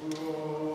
Senhor.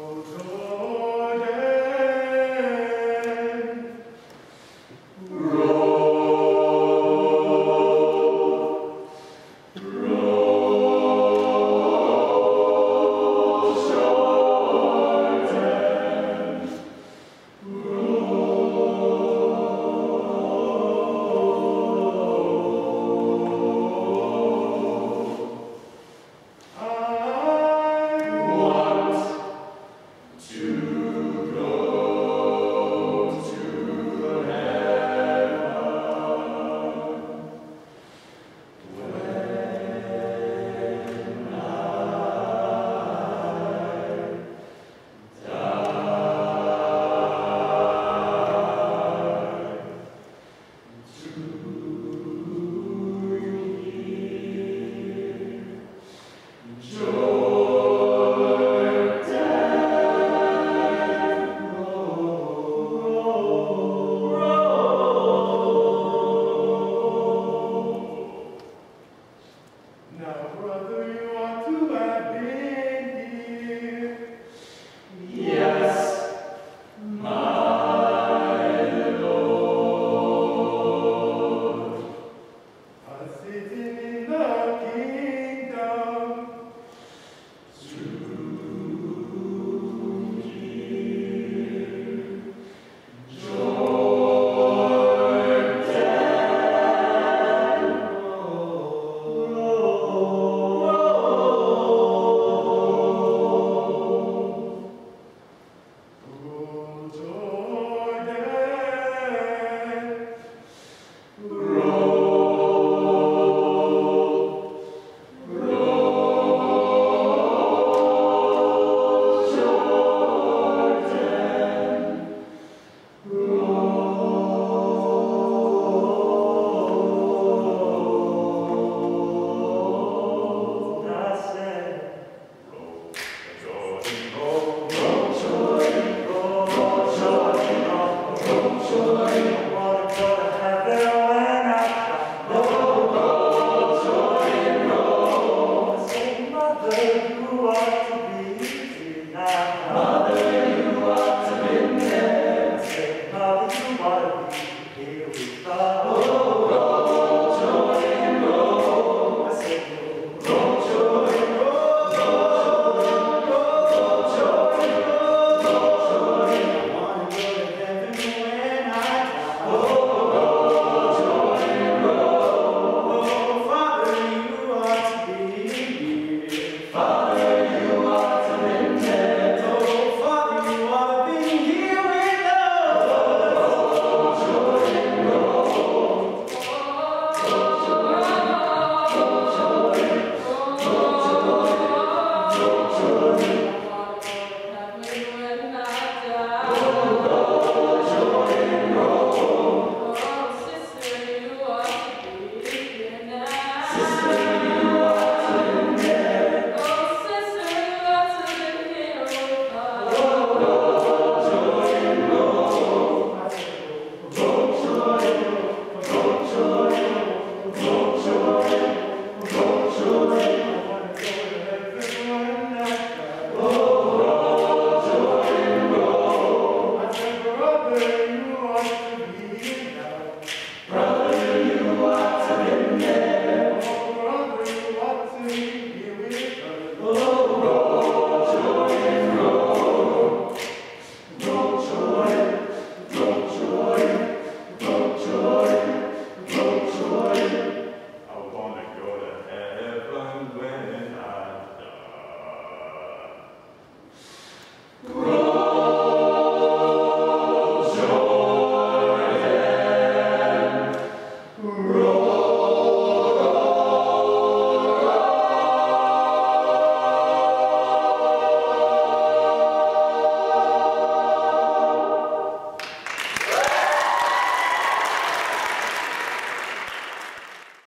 Here with us.